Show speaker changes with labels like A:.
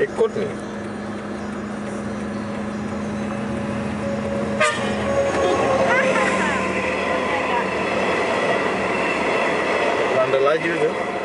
A: ikut nih. Bandel aja tuh